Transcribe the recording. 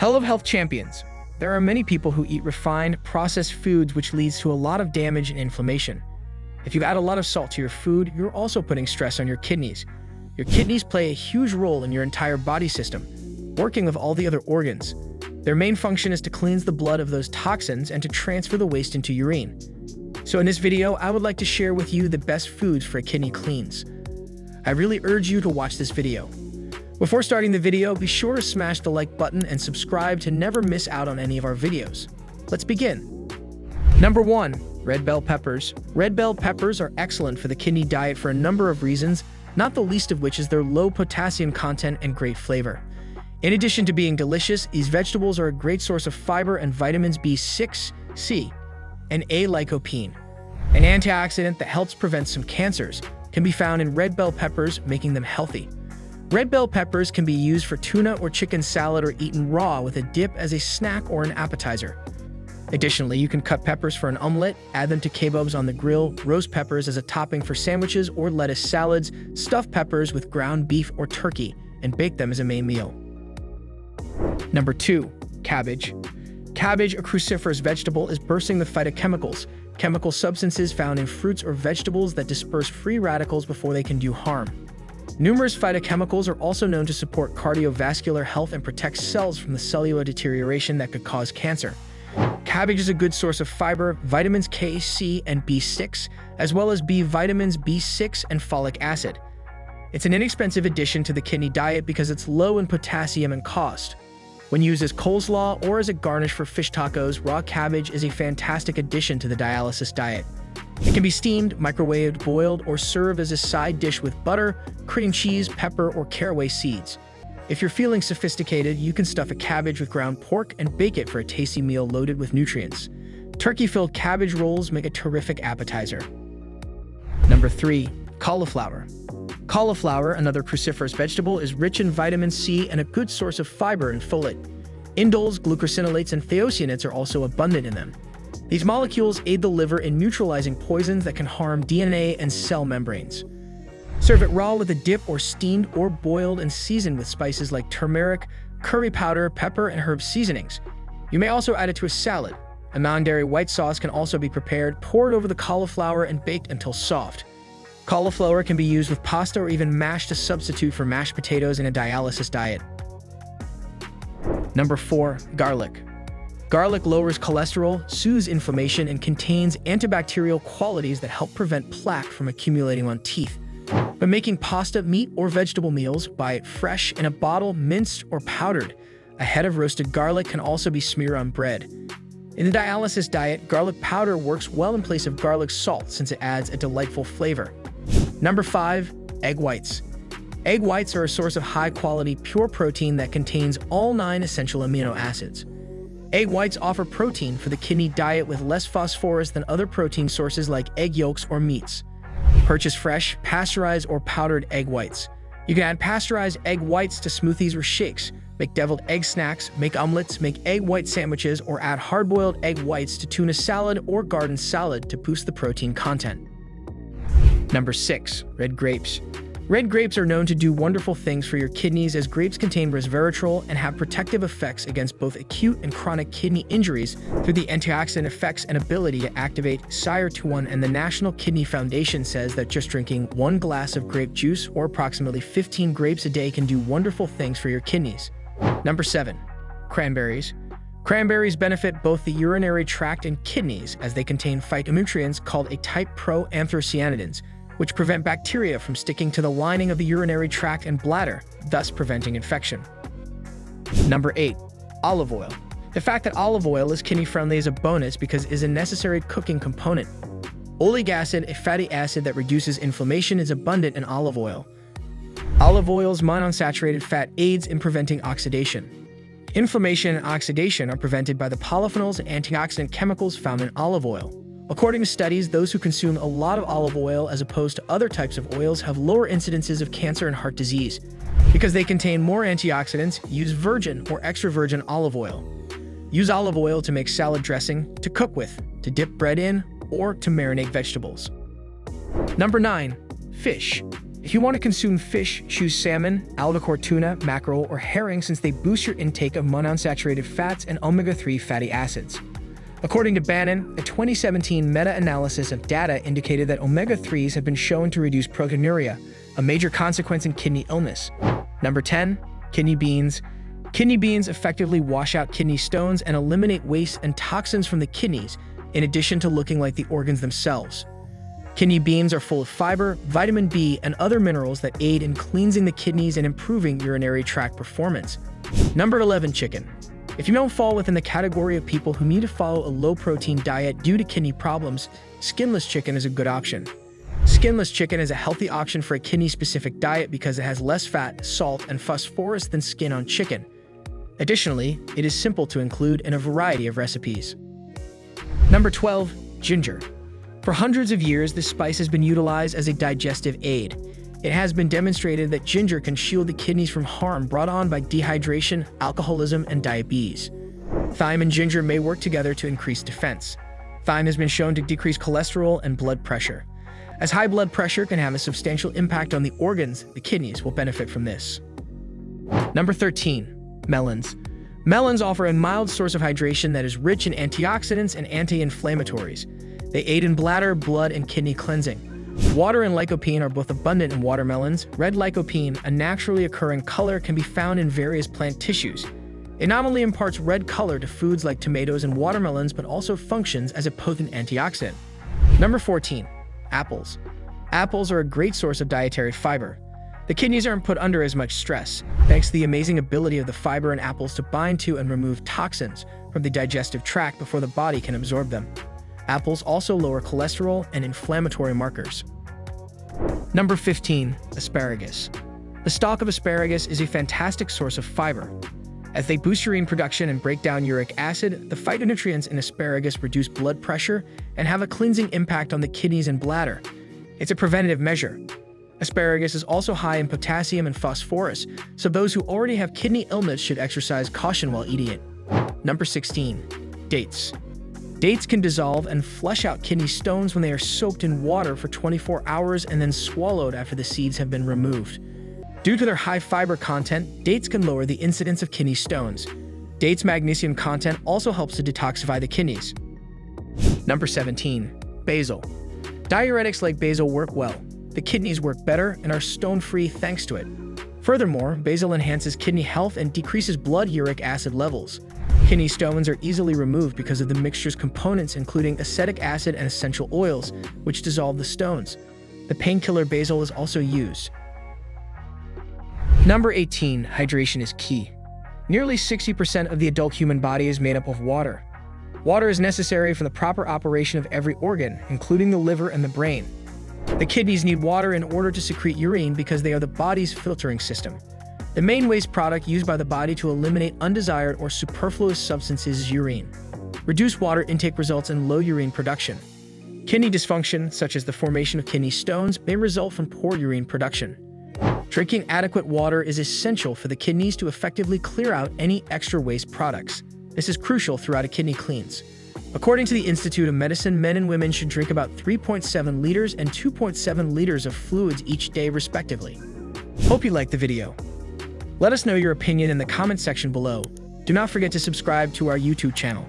Hello Health Champions. There are many people who eat refined, processed foods which leads to a lot of damage and inflammation. If you add a lot of salt to your food, you're also putting stress on your kidneys. Your kidneys play a huge role in your entire body system, working with all the other organs. Their main function is to cleanse the blood of those toxins and to transfer the waste into urine. So in this video, I would like to share with you the best foods for a kidney cleanse. I really urge you to watch this video. Before starting the video, be sure to smash the like button and subscribe to never miss out on any of our videos. Let's begin. Number 1. Red bell peppers. Red bell peppers are excellent for the kidney diet for a number of reasons, not the least of which is their low potassium content and great flavor. In addition to being delicious, these vegetables are a great source of fiber and vitamins B6, C, and A lycopene. An antioxidant that helps prevent some cancers can be found in red bell peppers, making them healthy. Red bell peppers can be used for tuna or chicken salad or eaten raw with a dip as a snack or an appetizer. Additionally, you can cut peppers for an omelette, add them to kebabs on the grill, roast peppers as a topping for sandwiches or lettuce salads, stuff peppers with ground beef or turkey, and bake them as a main meal. Number 2. Cabbage. Cabbage, a cruciferous vegetable, is bursting with phytochemicals, chemical substances found in fruits or vegetables that disperse free radicals before they can do harm. Numerous phytochemicals are also known to support cardiovascular health and protect cells from the cellular deterioration that could cause cancer. Cabbage is a good source of fiber, vitamins K, C, and B6, as well as B vitamins B6 and folic acid. It's an inexpensive addition to the kidney diet because it's low in potassium and cost. When used as coleslaw or as a garnish for fish tacos, raw cabbage is a fantastic addition to the dialysis diet. It can be steamed, microwaved, boiled, or served as a side dish with butter, cream cheese, pepper, or caraway seeds. If you're feeling sophisticated, you can stuff a cabbage with ground pork and bake it for a tasty meal loaded with nutrients. Turkey-filled cabbage rolls make a terrific appetizer. Number 3. Cauliflower. Cauliflower, another cruciferous vegetable, is rich in vitamin C and a good source of fiber and folate. Indoles, glucosinolates, and thiocyanate are also abundant in them. These molecules aid the liver in neutralizing poisons that can harm DNA and cell membranes. Serve it raw with a dip or steamed or boiled and seasoned with spices like turmeric, curry powder, pepper, and herb seasonings. You may also add it to a salad. A non-dairy white sauce can also be prepared, poured over the cauliflower, and baked until soft. Cauliflower can be used with pasta or even mashed to substitute for mashed potatoes in a dialysis diet. Number 4. Garlic. Garlic lowers cholesterol, soothes inflammation, and contains antibacterial qualities that help prevent plaque from accumulating on teeth. By making pasta, meat, or vegetable meals, buy it fresh in a bottle, minced, or powdered. A head of roasted garlic can also be smeared on bread. In the dialysis diet, garlic powder works well in place of garlic salt since it adds a delightful flavor. Number 5. Egg whites. Egg whites are a source of high-quality, pure protein that contains all nine essential amino acids. Egg whites offer protein for the kidney diet with less phosphorus than other protein sources like egg yolks or meats. Purchase fresh, pasteurized, or powdered egg whites. You can add pasteurized egg whites to smoothies or shakes, make deviled egg snacks, make omelets, make egg white sandwiches, or add hard-boiled egg whites to tuna salad or garden salad to boost the protein content. Number 6. Red grapes. Red grapes are known to do wonderful things for your kidneys as grapes contain resveratrol and have protective effects against both acute and chronic kidney injuries through the antioxidant effects and ability to activate CYR21 and the National Kidney Foundation says that just drinking one glass of grape juice or approximately 15 grapes a day can do wonderful things for your kidneys. Number 7. Cranberries. Cranberries benefit both the urinary tract and kidneys as they contain phytonutrients called a type proanthocyanidins, which prevent bacteria from sticking to the lining of the urinary tract and bladder, thus preventing infection. Number 8. Olive oil. The fact that olive oil is kidney-friendly is a bonus because it is a necessary cooking component. Oleic acid, a fatty acid that reduces inflammation, is abundant in olive oil. Olive oil's monounsaturated fat aids in preventing oxidation. Inflammation and oxidation are prevented by the polyphenols and antioxidant chemicals found in olive oil. According to studies, those who consume a lot of olive oil as opposed to other types of oils have lower incidences of cancer and heart disease. Because they contain more antioxidants, use virgin or extra virgin olive oil. Use olive oil to make salad dressing, to cook with, to dip bread in, or to marinate vegetables. Number 9. Fish. If you want to consume fish, choose salmon, albacore tuna, mackerel, or herring since they boost your intake of monounsaturated fats and omega-3 fatty acids. According to Bannon, a 2017 meta-analysis of data indicated that omega-3s have been shown to reduce proteinuria, a major consequence in kidney illness. Number 10. Kidney beans. Kidney beans effectively wash out kidney stones and eliminate waste and toxins from the kidneys, in addition to looking like the organs themselves. Kidney beans are full of fiber, vitamin B, and other minerals that aid in cleansing the kidneys and improving urinary tract performance. Number 11. Chicken. If you don't fall within the category of people who need to follow a low-protein diet due to kidney problems, skinless chicken is a good option. Skinless chicken is a healthy option for a kidney-specific diet because it has less fat, salt, and phosphorus than skin on chicken. Additionally, it is simple to include in a variety of recipes. Number 12. Ginger. For hundreds of years, this spice has been utilized as a digestive aid. It has been demonstrated that ginger can shield the kidneys from harm brought on by dehydration, alcoholism, and diabetes. Thyme and ginger may work together to increase defense. Thyme has been shown to decrease cholesterol and blood pressure. As high blood pressure can have a substantial impact on the organs, the kidneys will benefit from this. Number 13. Melons. Melons offer a mild source of hydration that is rich in antioxidants and anti-inflammatories. They aid in bladder, blood, and kidney cleansing. Water and lycopene are both abundant in watermelons. Red lycopene, a naturally occurring color, can be found in various plant tissues. It not only imparts red color to foods like tomatoes and watermelons, but also functions as a potent antioxidant. Number 14. Apples. Apples are a great source of dietary fiber. The kidneys aren't put under as much stress, thanks to the amazing ability of the fiber in apples to bind to and remove toxins from the digestive tract before the body can absorb them. Apples also lower cholesterol and inflammatory markers. Number 15. Asparagus. The stalk of asparagus is a fantastic source of fiber. As they boost urine production and break down uric acid, the phytonutrients in asparagus reduce blood pressure and have a cleansing impact on the kidneys and bladder. It's a preventative measure. Asparagus is also high in potassium and phosphorus, so those who already have kidney illness should exercise caution while eating it. Number 16. Dates. Dates can dissolve and flush out kidney stones when they are soaked in water for 24 hours and then swallowed after the seeds have been removed. Due to their high fiber content, dates can lower the incidence of kidney stones. Dates' magnesium content also helps to detoxify the kidneys. Number 17. Basil. Diuretics like basil work well. The kidneys work better and are stone-free thanks to it. Furthermore, basil enhances kidney health and decreases blood uric acid levels. Kidney stones are easily removed because of the mixture's components including acetic acid and essential oils, which dissolve the stones. The painkiller basil is also used. Number 18. Hydration is key. Nearly 60% of the adult human body is made up of water. Water is necessary for the proper operation of every organ, including the liver and the brain. The kidneys need water in order to secrete urine because they are the body's filtering system. The main waste product used by the body to eliminate undesired or superfluous substances is urine. Reduced water intake results in low urine production. Kidney dysfunction, such as the formation of kidney stones, may result from poor urine production. Drinking adequate water is essential for the kidneys to effectively clear out any extra waste products. This is crucial throughout a kidney cleanse. According to the Institute of Medicine, men and women should drink about 3.7 liters and 2.7 liters of fluids each day, respectively. Hope you liked the video. Let us know your opinion in the comment section below. Do not forget to subscribe to our YouTube channel.